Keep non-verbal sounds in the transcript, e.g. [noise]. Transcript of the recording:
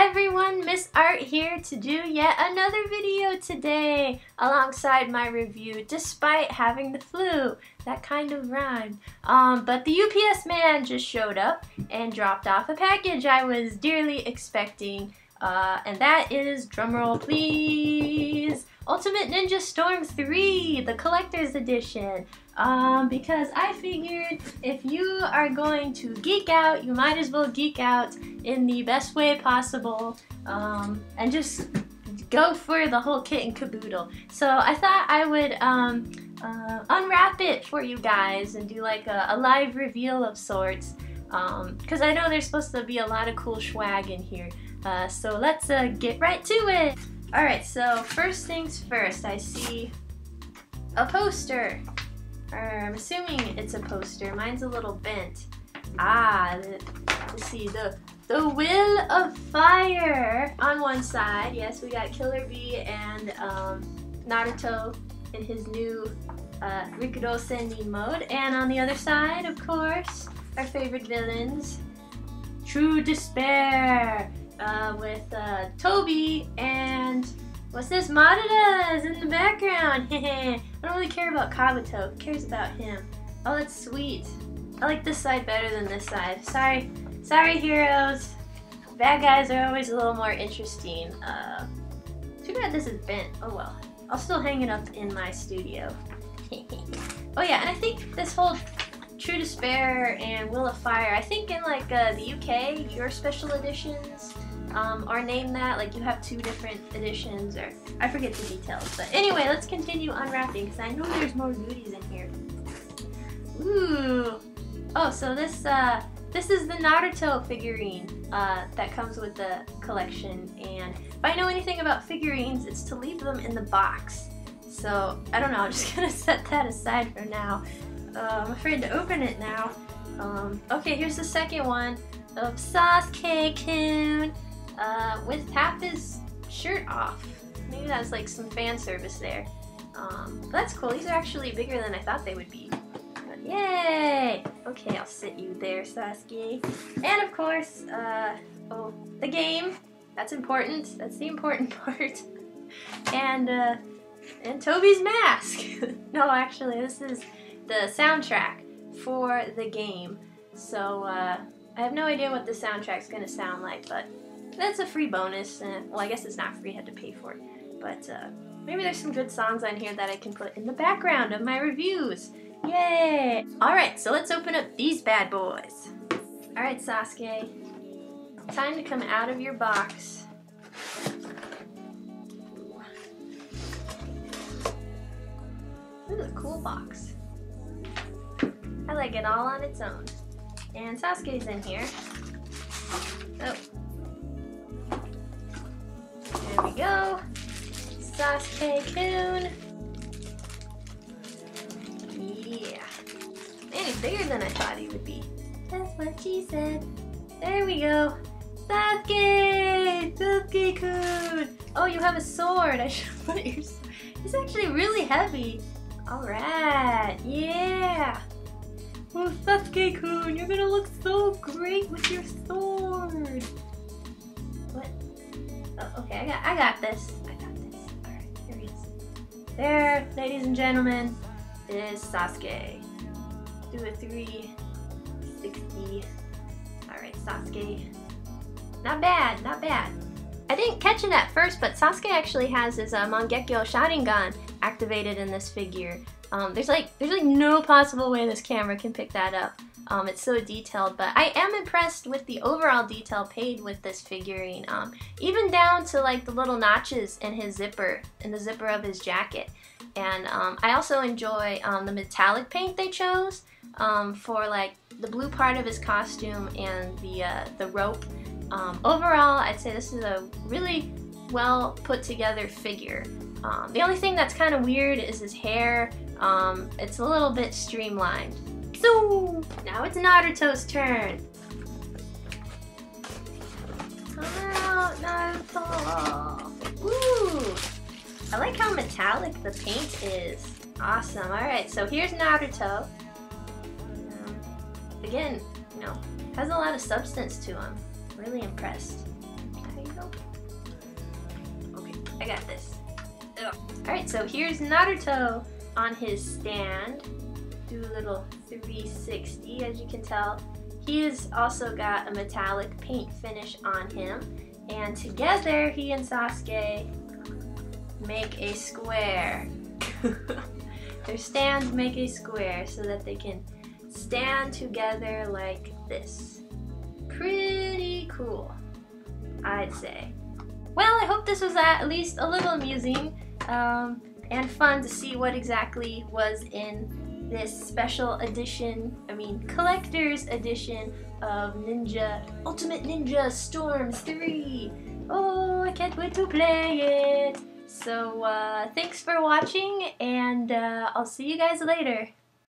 everyone, Miss Art here to do yet another video today alongside my review despite having the flu. That kind of rhymed. Um, but the UPS man just showed up and dropped off a package I was dearly expecting. Uh, and that is, drumroll please, Ultimate Ninja Storm 3, the collector's edition. Um, because I figured if you are going to geek out, you might as well geek out in the best way possible um, and just go for the whole kit and caboodle. So I thought I would um, uh, unwrap it for you guys and do like a, a live reveal of sorts because um, I know there's supposed to be a lot of cool swag in here. Uh, so let's uh, get right to it. Alright, so first things first, I see a poster. Or I'm assuming it's a poster. Mine's a little bent. Ah, let's see, the the Will of Fire on one side. Yes, we got Killer Bee and um, Naruto in his new uh, Rikudo Sennin mode. And on the other side, of course, our favorite villains, True Despair, uh, with uh, Tobi and what's this? Madara is in the background. [laughs] I don't really care about Kabuto. Who cares about him? Oh, that's sweet. I like this side better than this side. Sorry, sorry heroes. Bad guys are always a little more interesting. Uh, too bad this is bent. Oh well. I'll still hang it up in my studio. [laughs] oh yeah, and I think this whole True Despair and Will of Fire, I think in like uh, the UK, your special editions um, are named that. Like you have two different editions or I forget the details. But anyway, let's continue unwrapping because I know there's more goodies in here. Ooh. Oh, so this uh, this is the Naruto figurine uh, that comes with the collection. And if I know anything about figurines, it's to leave them in the box. So I don't know. [laughs] I'm just gonna set that aside for now. Uh, I'm afraid to open it now. Um, okay, here's the second one of Sasuke-kun uh, with half his shirt off. Maybe that's like some fan service there. Um, that's cool. These are actually bigger than I thought they would be. But yay! Okay, I'll sit you there, Sasuke. And of course, uh, oh, the game. That's important. That's the important [laughs] part. and, uh, and Tobi's mask. [laughs] no, actually, this is the soundtrack for the game. So uh, I have no idea what the soundtrack's gonna sound like, but that's a free bonus. Uh, well, I guess it's not free, I had to pay for it. But uh, maybe there's some good songs on here that I can put in the background of my reviews. Yay! Alright, so let's open up these bad boys. Alright, Sasuke. Time to come out of your box. This is a cool box. I like it all on its own. And Sasuke's in here. Oh. There we go. Sasuke-kun. Yeah. Man, he's bigger than I thought he would be. That's what she said. There we go. Sasuke! Sasuke-kun! Oh, you have a sword. I [laughs] should put your It's actually really heavy. Alright, yeah. Oh, Sasuke-kun, you're gonna look so great with your sword. What? Oh, okay, I got, I got this. I got this. Alright, here he is. There, ladies and gentlemen, is Sasuke. Do a 360. Alright, Sasuke. Not bad, not bad. I didn't catch it at first, but Sasuke actually has his uh, Mangekyo Sharingan activated in this figure. Um, there's like there's like no possible way this camera can pick that up. Um, it's so detailed, but I am impressed with the overall detail paid with this figurine. Um, even down to like the little notches in his zipper, in the zipper of his jacket. And um, I also enjoy um, the metallic paint they chose um, for like the blue part of his costume and the, uh, the rope. Um, overall, I'd say this is a really well put together figure. The only thing that's kind of weird is his hair. It's a little bit streamlined. So now it's Naruto's turn. Come out, Naruto. Woo! I like how metallic the paint is. Awesome. Alright, so here's Naruto. Um, again, you know, has a lot of substance to him. Really impressed. There you go. Okay, I got this. Alright, so here's Naruto on his stand. Do a little 360, as you can tell. He has also got a metallic paint finish on him. And together, he and Sasuke make a square. [laughs] Their stands make a square so that they can stand together like this. Pretty cool, I'd say. Well, I hope this was at least a little amusing um, and fun to see what exactly was in this special edition, I mean collector's edition of Ninja Ultimate Ninja Storm 3. Oh, I can't wait to play it. So uh, thanks for watching and uh, I'll see you guys later.